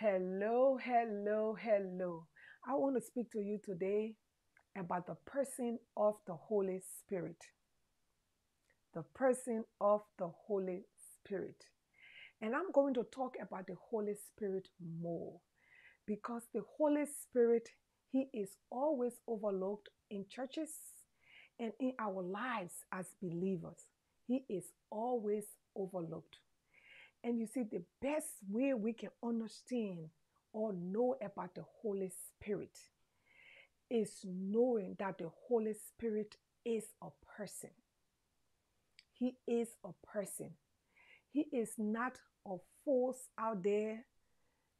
Hello, hello, hello. I want to speak to you today about the person of the Holy Spirit. The person of the Holy Spirit. And I'm going to talk about the Holy Spirit more because the Holy Spirit, He is always overlooked in churches and in our lives as believers. He is always overlooked. And you see, the best way we can understand or know about the Holy Spirit is knowing that the Holy Spirit is a person. He is a person. He is not a force out there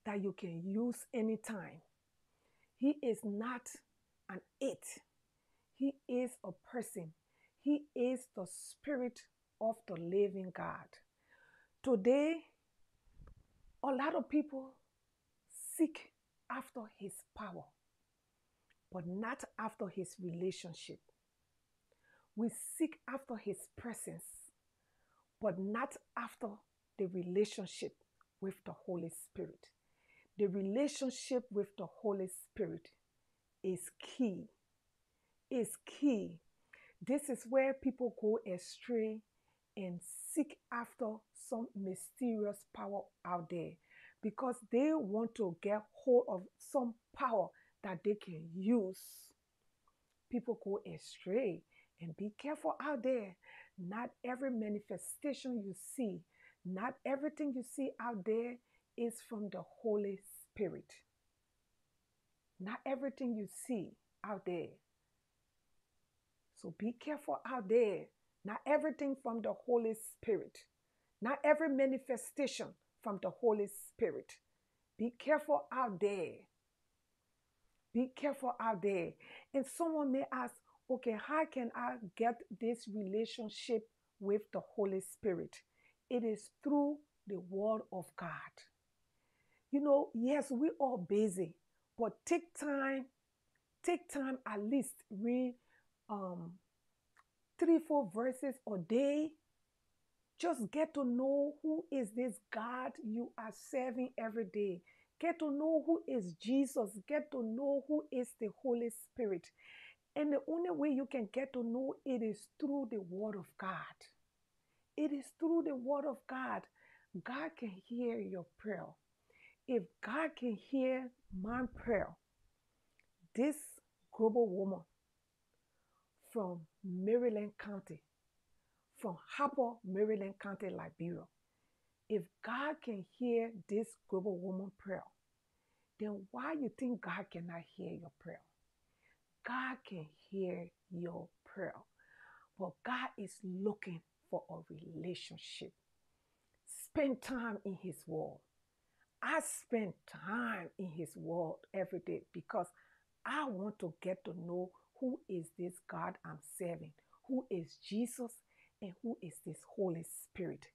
that you can use anytime. He is not an it. He is a person. He is the Spirit of the living God. Today, a lot of people seek after his power, but not after his relationship. We seek after his presence, but not after the relationship with the Holy Spirit. The relationship with the Holy Spirit is key. Is key. This is where people go astray and seek after some mysterious power out there because they want to get hold of some power that they can use. People go astray and be careful out there. Not every manifestation you see, not everything you see out there is from the Holy Spirit. Not everything you see out there. So be careful out there not everything from the Holy Spirit. Not every manifestation from the Holy Spirit. Be careful out there. Be careful out there. And someone may ask, okay, how can I get this relationship with the Holy Spirit? It is through the Word of God. You know, yes, we are busy, but take time, take time at least read um, three, four verses a day. Just get to know who is this God you are serving every day. Get to know who is Jesus. Get to know who is the Holy Spirit. And the only way you can get to know it is through the Word of God. It is through the Word of God. God can hear your prayer. If God can hear my prayer, this global woman from Maryland County, from Harper, Maryland County, Liberia. If God can hear this global woman prayer, then why you think God cannot hear your prayer? God can hear your prayer. But God is looking for a relationship. Spend time in His Word. I spend time in His Word every day because I want to get to know who is this God I'm serving? Who is Jesus? And who is this Holy Spirit?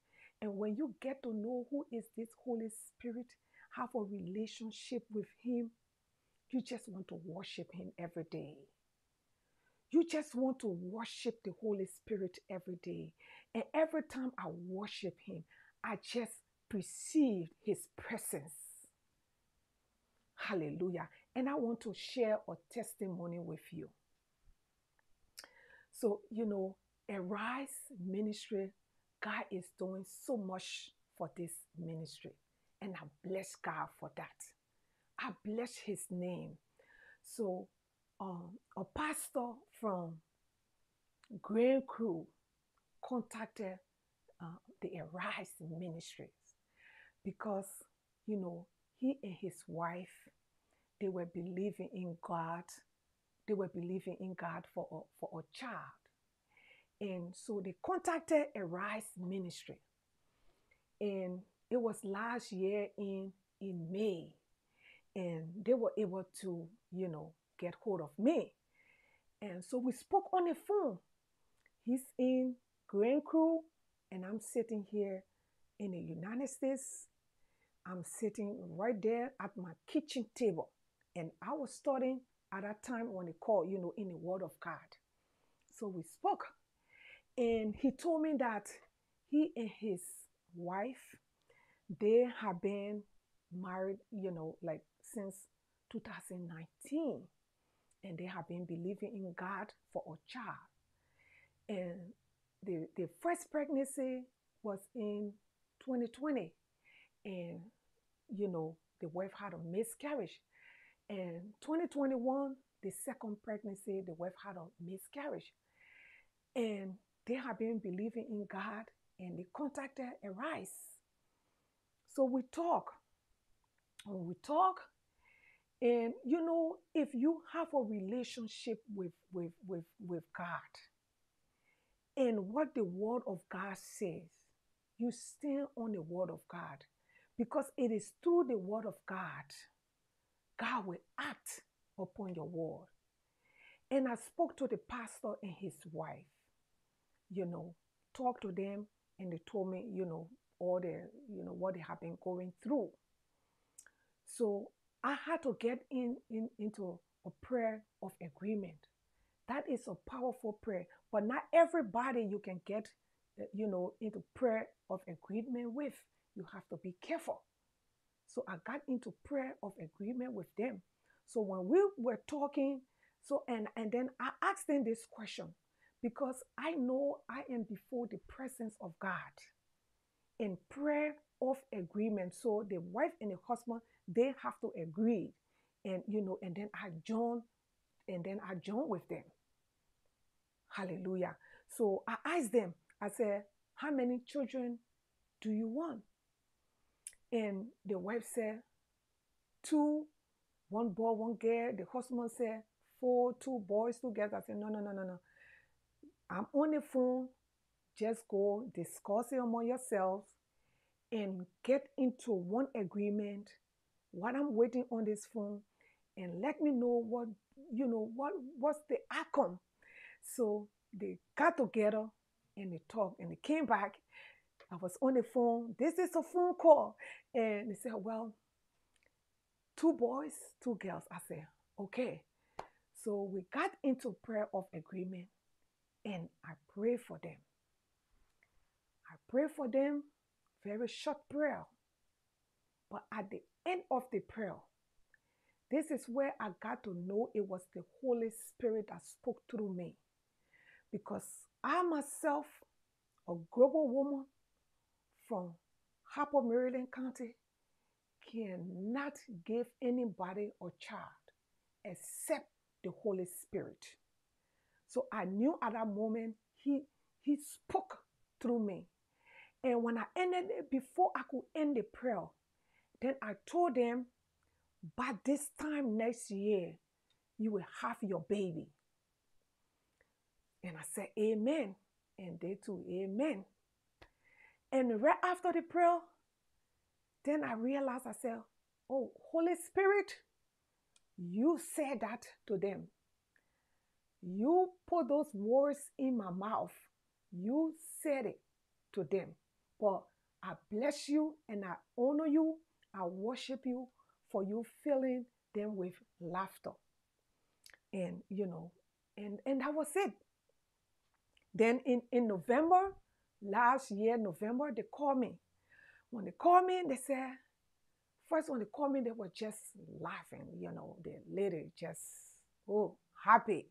And when you get to know who is this Holy Spirit, have a relationship with Him, you just want to worship Him every day. You just want to worship the Holy Spirit every day. And every time I worship Him, I just perceive His presence. Hallelujah. And I want to share a testimony with you. So, you know, Arise Ministry, God is doing so much for this ministry. And I bless God for that. I bless his name. So, um, a pastor from Grand Kru contacted uh, the Arise Ministries because, you know, he and his wife, they were believing in God they were believing in God for a, for a child. And so they contacted a Arise Ministry. And it was last year in, in May. And they were able to, you know, get hold of me. And so we spoke on the phone. He's in Grand Kru, and I'm sitting here in the United States. I'm sitting right there at my kitchen table. And I was studying at that time when he called, you know, in the Word of God. So we spoke, and he told me that he and his wife they have been married, you know, like since 2019. And they have been believing in God for a child. And the, the first pregnancy was in 2020. And, you know, the wife had a miscarriage. And 2021, the second pregnancy, the wife had a miscarriage. And they have been believing in God and they contacted Arise. So we talk. We talk, and you know, if you have a relationship with, with, with, with God and what the word of God says, you stand on the word of God because it is through the word of God God will act upon your word. And I spoke to the pastor and his wife, you know, talked to them, and they told me, you know, all the, you know, what they have been going through. So I had to get in, in into a prayer of agreement. That is a powerful prayer, but not everybody you can get, uh, you know, into prayer of agreement with. You have to be careful. So I got into prayer of agreement with them. So when we were talking, so and and then I asked them this question because I know I am before the presence of God in prayer of agreement. So the wife and the husband they have to agree, and you know, and then I join, and then I join with them. Hallelujah. So I asked them. I said, "How many children do you want?" And the wife said, two, one boy, one girl. The husband said, four, two boys together. I said, no, no, no, no, no. I'm on the phone. Just go discuss it among yourselves and get into one agreement while I'm waiting on this phone and let me know what, you know, what what's the outcome. So they got together and they talked and they came back I was on the phone. This is a phone call. And they said, Well, two boys, two girls. I said, Okay. So we got into prayer of agreement and I pray for them. I pray for them, very short prayer. But at the end of the prayer, this is where I got to know it was the Holy Spirit that spoke through me. Because I myself, a global woman, from Harper, Maryland County cannot give anybody a child except the Holy Spirit. So I knew at that moment he he spoke through me. And when I ended it, before I could end the prayer, then I told them, by this time next year, you will have your baby. And I said, Amen. And they too, Amen. And right after the prayer, then I realized I said, Oh, Holy Spirit, you said that to them. You put those words in my mouth. You said it to them. But I bless you and I honor you. I worship you for you filling them with laughter. And you know, and and that was it. Then in, in November, last year, November, they called me. When they called me, they said, first when they called me, they were just laughing, you know, the lady just, oh, happy.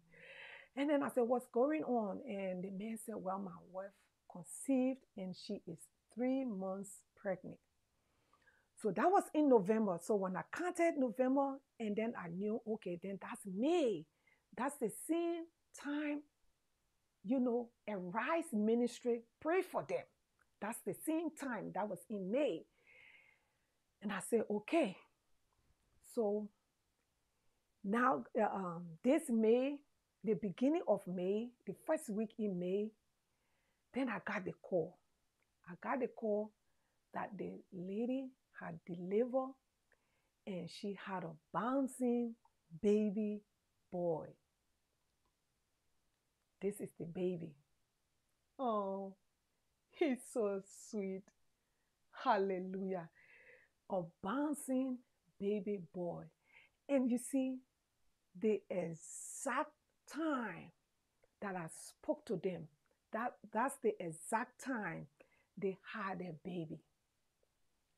And then I said, what's going on? And the man said, well, my wife conceived and she is three months pregnant. So that was in November. So when I counted November, and then I knew, okay, then that's May. That's the same time you know, Arise Ministry, pray for them. That's the same time. That was in May. And I said, okay. So now, uh, um, this May, the beginning of May, the first week in May, then I got the call. I got the call that the lady had delivered and she had a bouncing baby boy. This is the baby. Oh, he's so sweet. Hallelujah. A bouncing baby boy. And you see, the exact time that I spoke to them, that, that's the exact time they had a baby.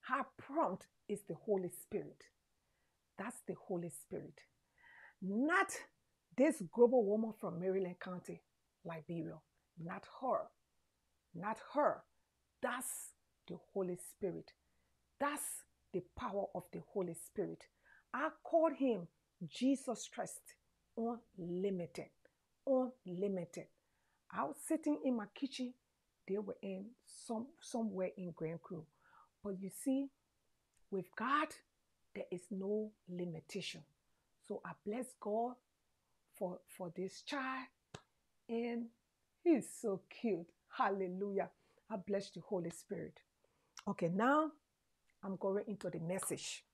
How prompt is the Holy Spirit. That's the Holy Spirit. Not this global woman from Maryland County, Liberia. Not her. Not her. That's the Holy Spirit. That's the power of the Holy Spirit. I call him Jesus Christ, unlimited. Unlimited. I was sitting in my kitchen. They were in some somewhere in Grand Kru. But you see, with God, there is no limitation. So I bless God for, for this child. And he's so cute. Hallelujah. I bless the Holy Spirit. Okay, now I'm going into the message.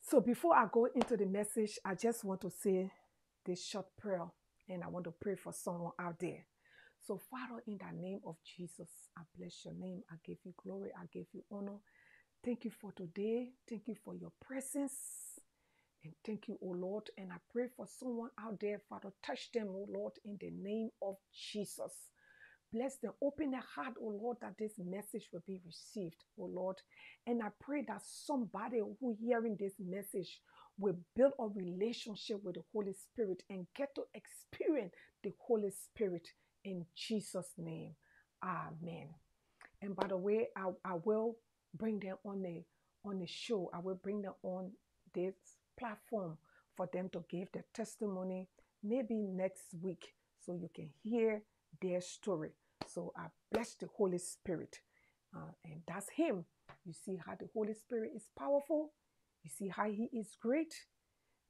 So before I go into the message, I just want to say this short prayer and I want to pray for someone out there. So, Father, in the name of Jesus, I bless your name. I give you glory. I give you honor. Thank you for today. Thank you for your presence. And thank you, O Lord. And I pray for someone out there, Father, touch them, O Lord, in the name of Jesus. Bless them. Open their heart, oh Lord, that this message will be received, oh Lord. And I pray that somebody who hearing this message will build a relationship with the Holy Spirit and get to experience the Holy Spirit in Jesus' name. Amen. And by the way, I, I will bring them on the on the show. I will bring them on this platform for them to give their testimony maybe next week so you can hear their story. So I bless the Holy Spirit. Uh, and that's Him. You see how the Holy Spirit is powerful. You see how He is great.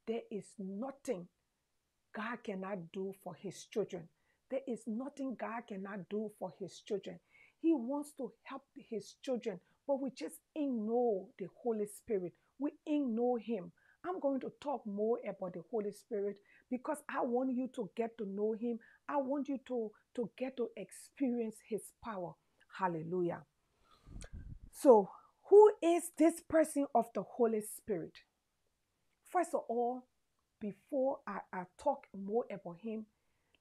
There is nothing God cannot do for His children. There is nothing God cannot do for His children. He wants to help His children, but we just ignore the Holy Spirit. We ignore Him. I'm going to talk more about the Holy Spirit because I want you to get to know Him. I want you to, to get to experience His power. Hallelujah. So, who is this person of the Holy Spirit? First of all, before I, I talk more about Him,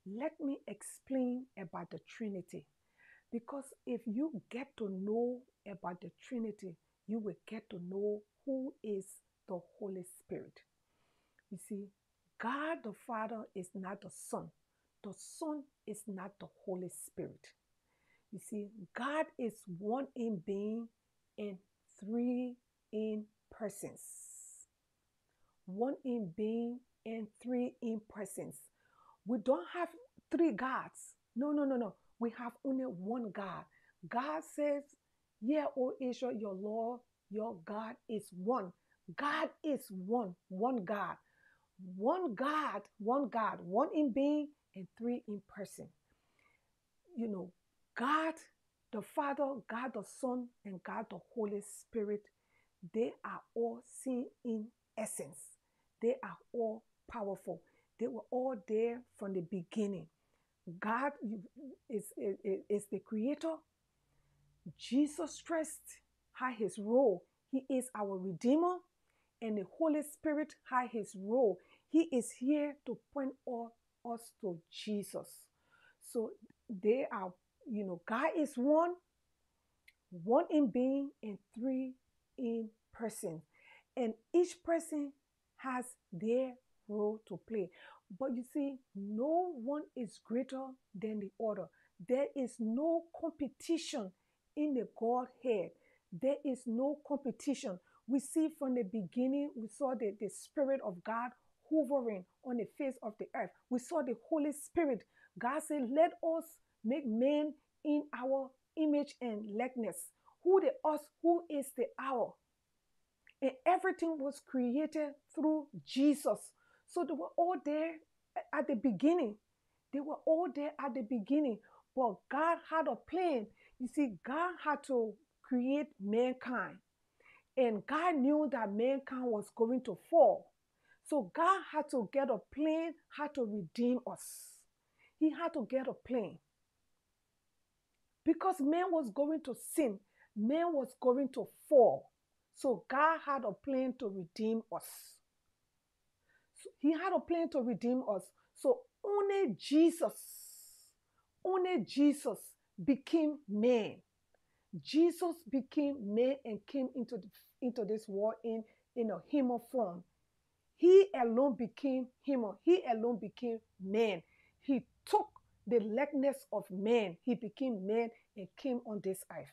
let me explain about the Trinity. Because if you get to know about the Trinity, you will get to know who is the Holy Spirit. You see, God the Father is not the Son, the Son is not the Holy Spirit. You see, God is one in being and three in persons. One in being and three in persons. We don't have three gods. No, no, no, no. We have only one God. God says, Yeah, O Israel, your Lord, your God is one. God is one, one God. One God, one God, one in being and three in person. You know, God the Father, God the Son, and God the Holy Spirit, they are all seen in essence. They are all powerful. They were all there from the beginning. God is, is, is the creator. Jesus Christ had his role. He is our Redeemer and the Holy Spirit had his role. He is here to point all us to Jesus. So they are, you know, God is one, one in being, and three in person. And each person has their role to play. But you see, no one is greater than the other. There is no competition in the Godhead. There is no competition. We see from the beginning, we saw the, the Spirit of God hovering on the face of the earth. We saw the Holy Spirit. God said, Let us make man in our image and likeness. Who the us, who is the hour. And everything was created through Jesus. So they were all there at the beginning. They were all there at the beginning. But God had a plan. You see, God had to create mankind. And God knew that mankind was going to fall. So God had to get a plan, had to redeem us. He had to get a plan. Because man was going to sin, man was going to fall. So God had a plan to redeem us. So he had a plan to redeem us. So only Jesus, only Jesus became man. Jesus became man and came into, the, into this world in, in a human form. He alone became human. He alone became man. He took the likeness of man. He became man and came on this earth.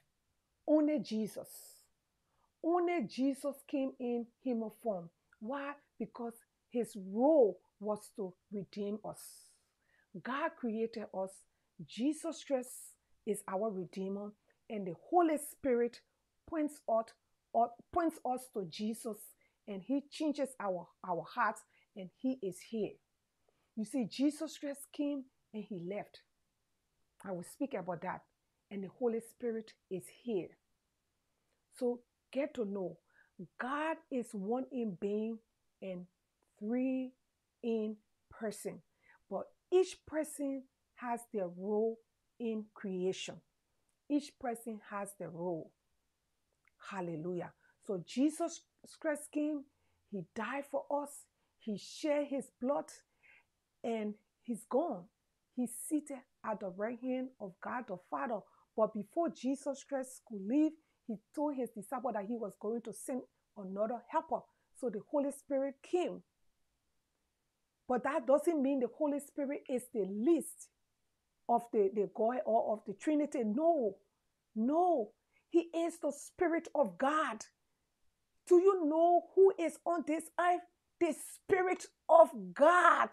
Only Jesus. Only Jesus came in human form. Why? Because his role was to redeem us. God created us. Jesus Christ is our Redeemer, and the Holy Spirit points out points us to Jesus, and He changes our, our hearts, and He is here. You see, Jesus Christ came and He left. I will speak about that. And the Holy Spirit is here. So get to know God is one in being and three in person. But each person has their role in creation. Each person has their role. Hallelujah. So Jesus Christ came, He died for us, He shed His blood, and He's gone. He's seated at the right hand of God the Father. But before Jesus Christ could leave, He told His disciple that He was going to send another helper. So the Holy Spirit came. But that doesn't mean the Holy Spirit is the least of the, the God or of the Trinity. No, no. He is the Spirit of God. Do you know who is on this earth? The Spirit of God.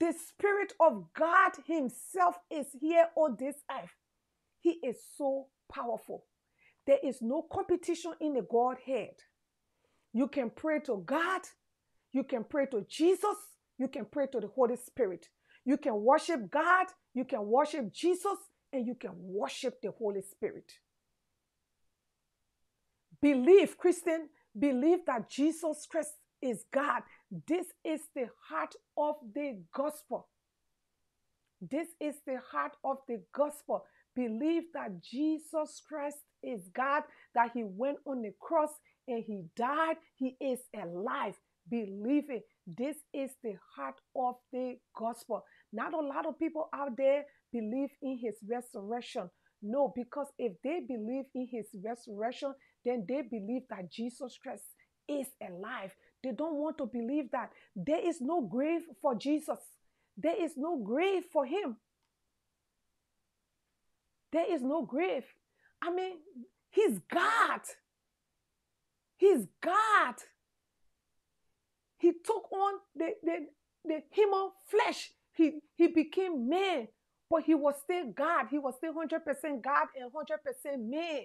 The Spirit of God Himself is here on this earth. He is so powerful. There is no competition in the Godhead. You can pray to God, you can pray to Jesus, you can pray to the Holy Spirit. You can worship God, you can worship Jesus, and you can worship the Holy Spirit. Believe, Christian, believe that Jesus Christ is God. This is the heart of the gospel. This is the heart of the gospel. Believe that Jesus Christ is God, that He went on the cross and He died. He is alive. Believe it. This is the heart of the gospel. Not a lot of people out there believe in His resurrection. No, because if they believe in His resurrection, then they believe that Jesus Christ is alive. They don't want to believe that there is no grave for Jesus. There is no grave for him. There is no grave. I mean, he's God. He's God. He took on the, the, the human flesh. He, he became man, but he was still God. He was still 100% God and 100% man.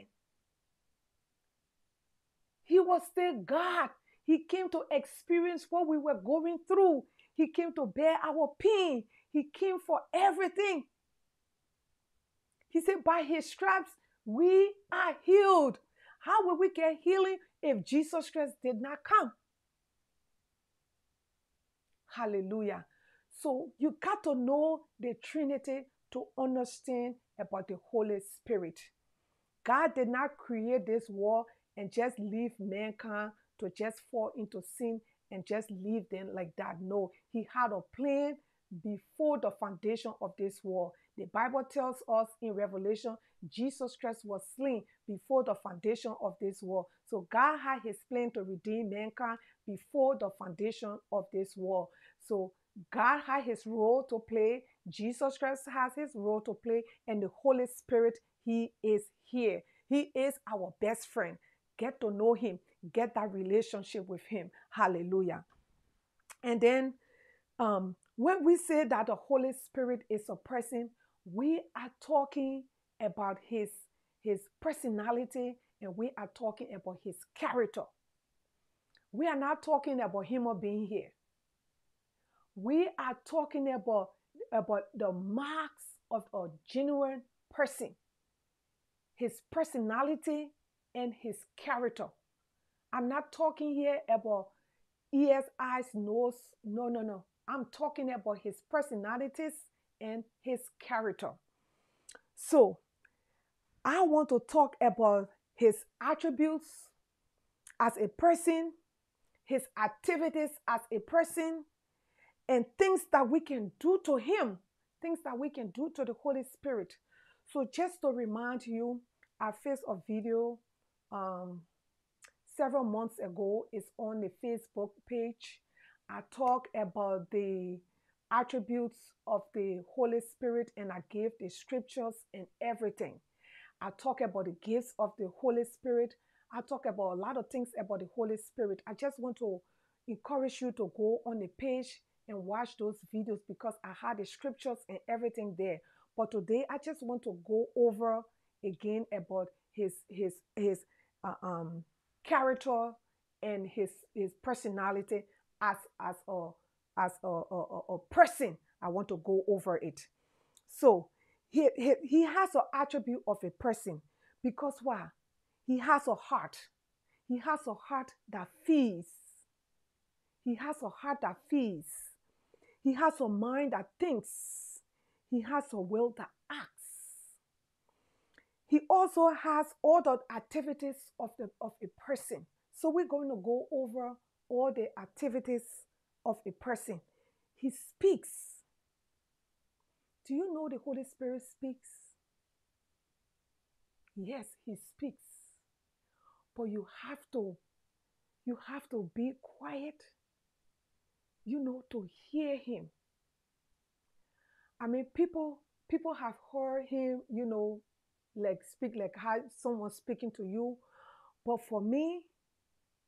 He was still God. He came to experience what we were going through. He came to bear our pain. He came for everything. He said, By his stripes, we are healed. How will we get healing if Jesus Christ did not come? Hallelujah. So you got to know the Trinity to understand about the Holy Spirit. God did not create this world and just leave mankind to just fall into sin and just leave them like that. No, he had a plan before the foundation of this world. The Bible tells us in Revelation, Jesus Christ was slain before the foundation of this world. So God had his plan to redeem mankind before the foundation of this world. So God had his role to play. Jesus Christ has his role to play. And the Holy Spirit, he is here. He is our best friend. Get to know him get that relationship with him hallelujah and then um, when we say that the holy spirit is a person we are talking about his his personality and we are talking about his character we are not talking about him or being here we are talking about about the marks of a genuine person his personality and his character I'm not talking here about ears, eyes, nose. No, no, no. I'm talking about his personalities and his character. So, I want to talk about his attributes as a person, his activities as a person, and things that we can do to him, things that we can do to the Holy Spirit. So, just to remind you, I faced a video um, several months ago. It's on the Facebook page. I talk about the attributes of the Holy Spirit and I gave the scriptures and everything. I talk about the gifts of the Holy Spirit. I talk about a lot of things about the Holy Spirit. I just want to encourage you to go on the page and watch those videos because I had the scriptures and everything there. But today I just want to go over again about his his his uh, um character and his his personality as as a as a, a, a person. I want to go over it. So he, he, he has an attribute of a person because why? He has a heart. He has a heart that feels. He has a heart that feels. He has a mind that thinks. He has a will that acts. He also has all the activities of, the, of a person. So we're going to go over all the activities of a person. He speaks. Do you know the Holy Spirit speaks? Yes, he speaks. But you have to you have to be quiet, you know, to hear him. I mean, people people have heard him, you know, like speak like how someone speaking to you. But for me,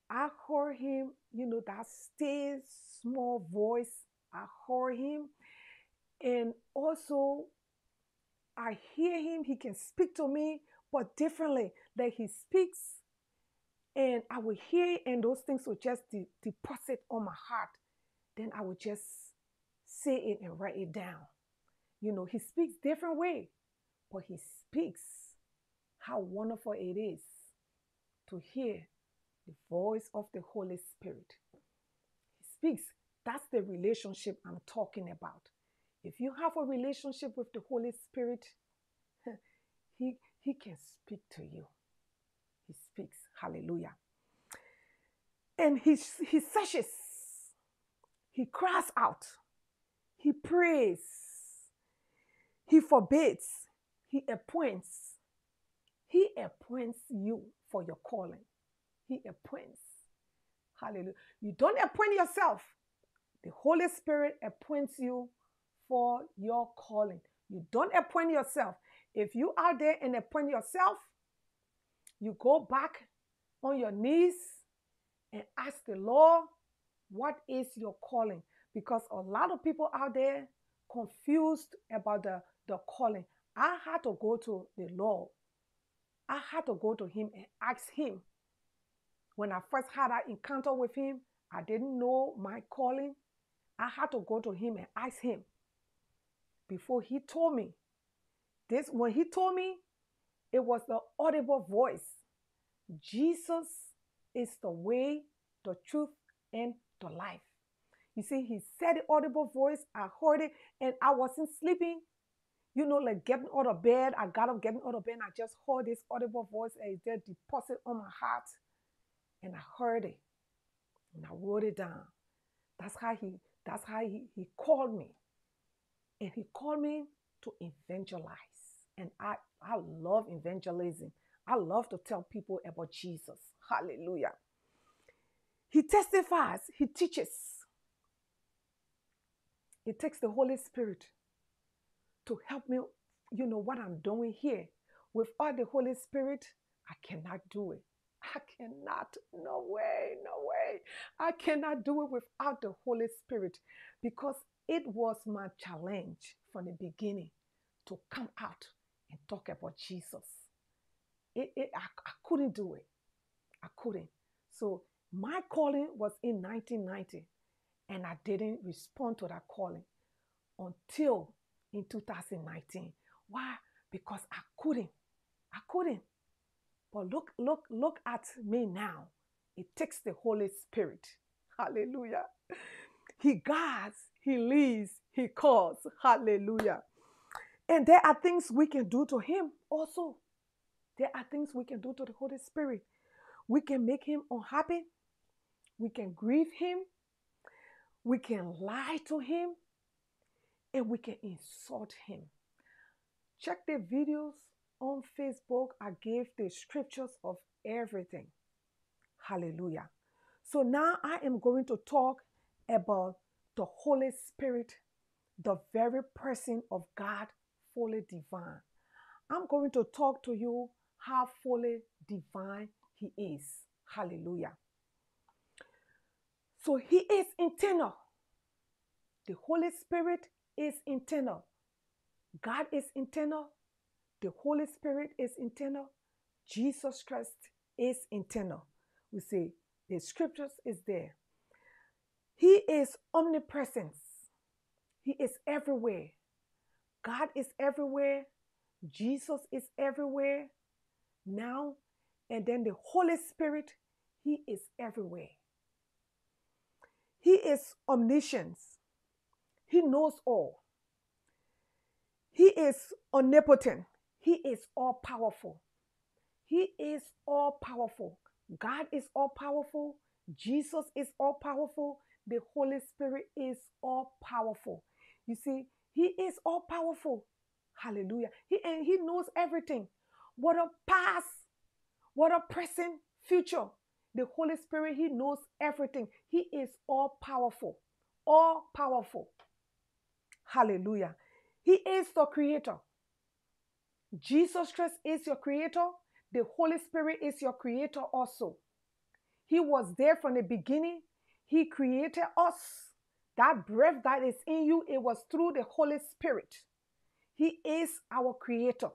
I heard him, you know, that still small voice. I heard him. And also, I hear him. He can speak to me, but differently. Like he speaks, and I will hear, and those things will just de- deposit on my heart. Then I would just say it and write it down. You know, he speaks different way, but he speaks how wonderful it is to hear the voice of the Holy Spirit. He speaks. That's the relationship I'm talking about. If you have a relationship with the Holy Spirit, he, he can speak to you. He speaks. Hallelujah. And he, he searches. He cries out. He prays. He forbids. He appoints. He appoints you for your calling. He appoints. Hallelujah. You don't appoint yourself. The Holy Spirit appoints you for your calling. You don't appoint yourself. If you are there and appoint yourself, you go back on your knees and ask the Lord, what is your calling? Because a lot of people out there confused about the, the calling. I had to go to the Lord. I had to go to him and ask him, when I first had that encounter with him, I didn't know my calling. I had to go to him and ask him before he told me. This when he told me, it was the audible voice. Jesus is the way, the truth, and the life. You see, he said the audible voice. I heard it, and I wasn't sleeping. You know, like getting out of bed. I got up, getting out of bed, I just heard this audible voice, and it deposit on my heart and I heard it and I wrote it down. That's how he that's how he, he called me. And he called me to evangelize. And I, I love evangelism. I love to tell people about Jesus. Hallelujah. He testifies, he teaches. It takes the Holy Spirit to help me, you know, what I'm doing here. Without the Holy Spirit, I cannot do it. I cannot, no way, no way. I cannot do it without the Holy Spirit because it was my challenge from the beginning to come out and talk about Jesus. It, it, I, I couldn't do it. I couldn't. So my calling was in 1990 and I didn't respond to that calling until in 2019. Why? Because I couldn't. I couldn't. But look, look, look at me now. It takes the Holy Spirit. Hallelujah. He guides, He leads, He calls. Hallelujah. And there are things we can do to Him also. There are things we can do to the Holy Spirit. We can make Him unhappy. We can grieve Him. We can lie to Him. And we can insult Him. Check the videos on Facebook. I gave the scriptures of everything. Hallelujah. So now I am going to talk about the Holy Spirit, the very person of God, fully divine. I'm going to talk to you how fully divine He is. Hallelujah. So He is internal. The Holy Spirit is internal. God is internal. The Holy Spirit is internal. Jesus Christ is internal. We say the scriptures is there. He is omnipresence. He is everywhere. God is everywhere. Jesus is everywhere now. And then the Holy Spirit, He is everywhere. He is omniscience. He knows all. He is omnipotent. He is all powerful. He is all powerful. God is all powerful. Jesus is all powerful. The Holy Spirit is all powerful. You see, He is all powerful. Hallelujah. He and He knows everything. What a past, what a present, future. The Holy Spirit, He knows everything. He is all powerful. All powerful. Hallelujah. He is the creator. Jesus Christ is your creator. The Holy Spirit is your creator also. He was there from the beginning. He created us. That breath that is in you, it was through the Holy Spirit. He is our creator.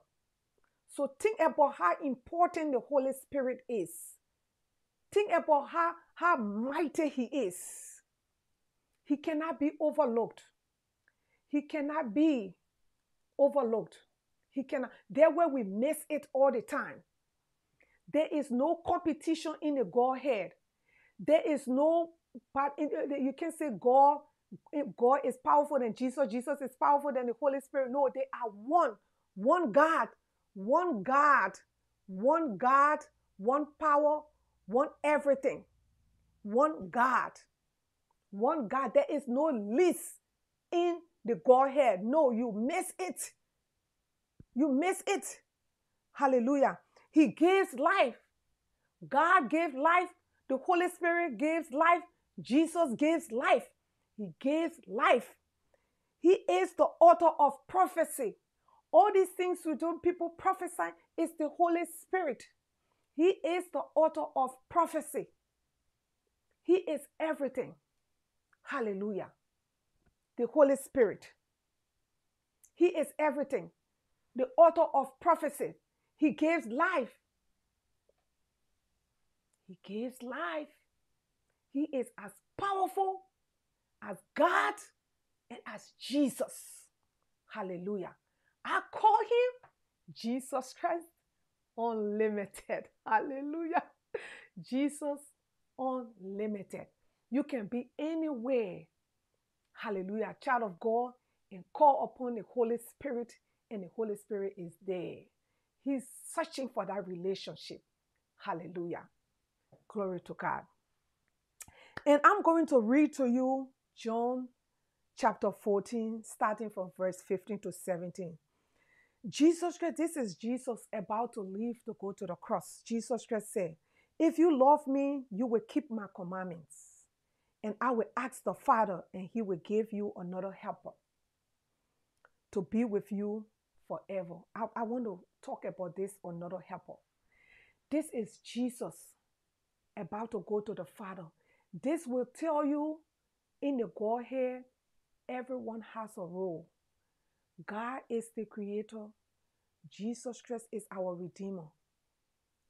So think about how important the Holy Spirit is. Think about how, how mighty He is. He cannot be overlooked. He cannot be overlooked. He cannot. There where we miss it all the time. There is no competition in the Godhead. There is no but you can say God God is powerful than Jesus. Jesus is powerful than the Holy Spirit. No, they are one. One God. One God. One God. One power. One everything. One God. One God. There is no least in the Godhead. No, you miss it. You miss it. Hallelujah. He gives life. God gives life. The Holy Spirit gives life. Jesus gives life. He gives life. He is the author of prophecy. All these things we do, people prophesy, is the Holy Spirit. He is the author of prophecy. He is everything. Hallelujah. The Holy Spirit. He is everything. The author of prophecy. He gives life. He gives life. He is as powerful as God and as Jesus. Hallelujah. I call him Jesus Christ unlimited. Hallelujah. Jesus unlimited. You can be anywhere. Hallelujah. Child of God and call upon the Holy Spirit, and the Holy Spirit is there. He's searching for that relationship. Hallelujah. Glory to God. And I'm going to read to you John chapter 14, starting from verse 15 to 17. Jesus Christ, this is Jesus about to leave to go to the cross. Jesus Christ said, If you love me, you will keep my commandments. And I will ask the Father, and he will give you another helper to be with you forever. I, I want to talk about this another helper. This is Jesus about to go to the Father. This will tell you in the Godhead, everyone has a role. God is the creator, Jesus Christ is our Redeemer,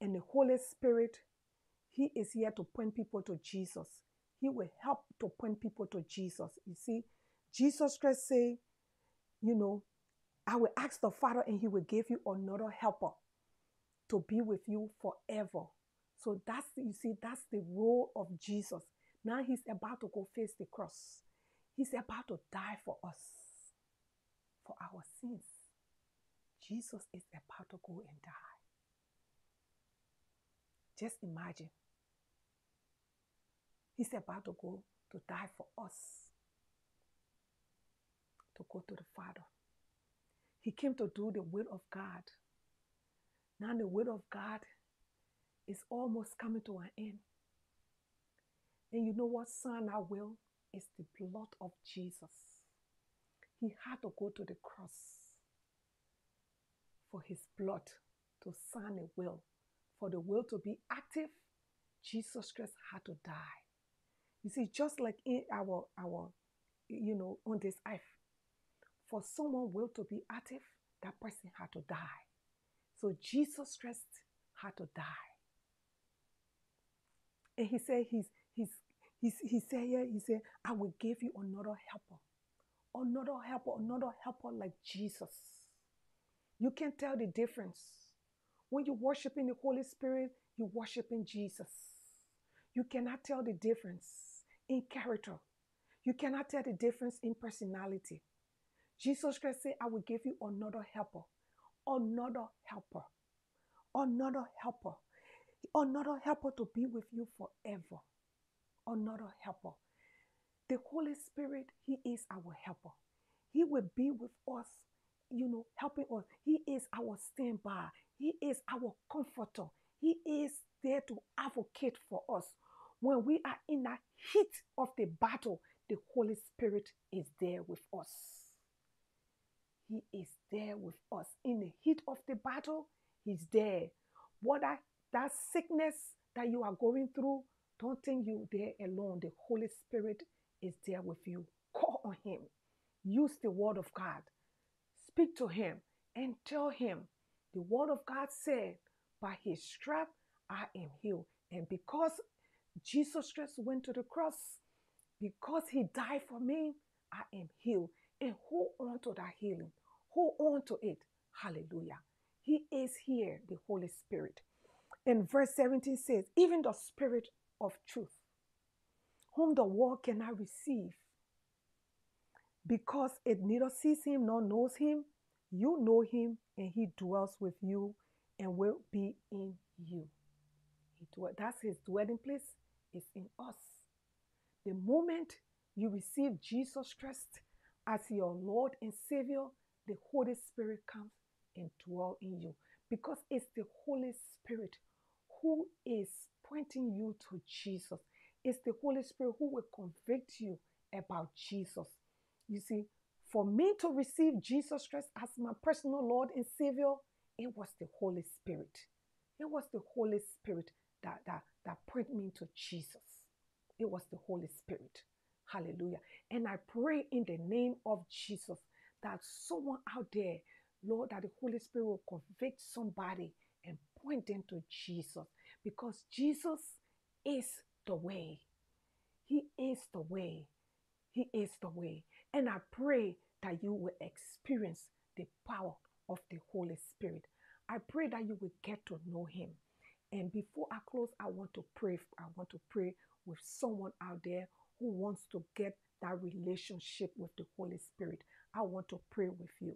and the Holy Spirit, He is here to point people to Jesus. He will help to point people to Jesus. You see, Jesus Christ say, you know, I will ask the Father and He will give you another helper to be with you forever. So that's you see, that's the role of Jesus. Now he's about to go face the cross. He's about to die for us, for our sins. Jesus is about to go and die. Just imagine. He's about to go to die for us, to go to the Father. He came to do the will of God. Now the will of God is almost coming to an end. And you know what sign that will? It's the blood of Jesus. He had to go to the cross for his blood to sign a will. For the will to be active, Jesus Christ had to die. You see, just like in our our you know on this earth, for someone will to be active, that person had to die. So Jesus Christ had to die. And he said he's he's he's he said yeah, he said, I will give you another helper. Another helper, another helper like Jesus. You can tell the difference. When you worship in the Holy Spirit, you worship in Jesus. You cannot tell the difference in character. You cannot tell the difference in personality. Jesus Christ said, I will give you another helper, another helper, another helper, another helper to be with you forever. Another helper. The Holy Spirit, He is our helper. He will be with us, you know, helping us. He is our standby. He is our comforter. He is there to advocate for us. When we are in the heat of the battle, the Holy Spirit is there with us. He is there with us. In the heat of the battle, He's there. What that, that sickness that you are going through, don't think you're there alone. The Holy Spirit is there with you. Call on Him. Use the Word of God. Speak to Him and tell Him the Word of God said, By His strap I am healed. And because Jesus Christ went to the cross, because He died for me, I am healed. And hold on to that healing. Hold on to it. Hallelujah. He is here, the Holy Spirit. And verse 17 says, Even the Spirit of truth, whom the world cannot receive, because it neither sees him nor knows him, you know him, and he dwells with you and will be in you. That's his dwelling place, is in us. The moment you receive Jesus Christ as your Lord and Savior, the Holy Spirit comes and dwell in you because it's the Holy Spirit who is pointing you to Jesus. It's the Holy Spirit who will convict you about Jesus. You see, for me to receive Jesus Christ as my personal Lord and Savior, it was the Holy Spirit. It was the Holy Spirit that, that, that pointed me to Jesus. It was the Holy Spirit. Hallelujah. And I pray in the name of Jesus that someone out there, Lord, that the Holy Spirit will convict somebody and point them to Jesus because Jesus is the way. He is the way. He is the way. And I pray that you will experience the power of the Holy Spirit. I pray that you will get to know Him. And before I close, I want to pray. I want to pray with someone out there who wants to get that relationship with the Holy Spirit. I want to pray with you.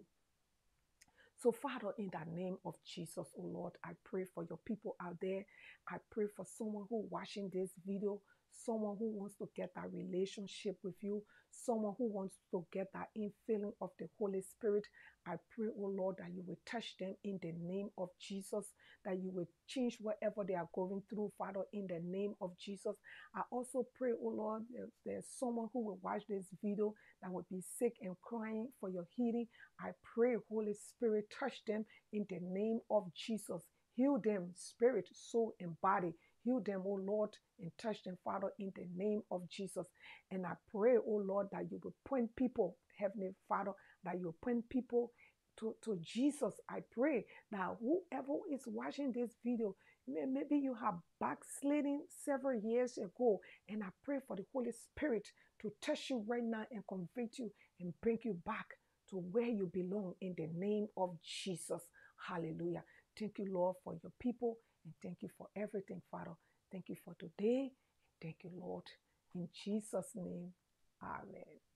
So, Father, in the name of Jesus, oh Lord, I pray for your people out there. I pray for someone who watching this video someone who wants to get that relationship with you, someone who wants to get that infilling of the Holy Spirit. I pray, oh Lord, that you will touch them in the name of Jesus, that you will change whatever they are going through, Father, in the name of Jesus. I also pray, oh Lord, there's someone who will watch this video that will be sick and crying for your healing. I pray, Holy Spirit, touch them in the name of Jesus. Heal them, spirit, soul, and body Heal them, oh Lord, and touch them, Father, in the name of Jesus. And I pray, oh Lord, that you will point people, Heavenly Father, that you point people to, to Jesus. I pray that whoever is watching this video, maybe you have backsliding several years ago, and I pray for the Holy Spirit to touch you right now and convict you and bring you back to where you belong in the name of Jesus. Hallelujah. Thank you, Lord, for your people and thank you for everything, Father. Thank you for today. Thank you, Lord. In Jesus' name, Amen.